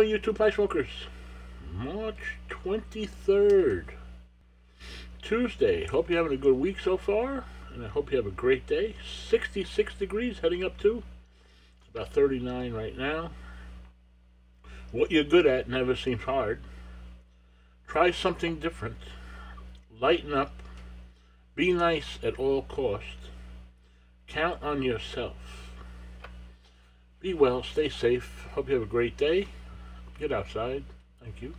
morning, you two pipe smokers. March 23rd, Tuesday. Hope you're having a good week so far, and I hope you have a great day. 66 degrees heading up to. About 39 right now. What you're good at never seems hard. Try something different. Lighten up. Be nice at all costs. Count on yourself. Be well, stay safe. Hope you have a great day. Get outside. Thank you.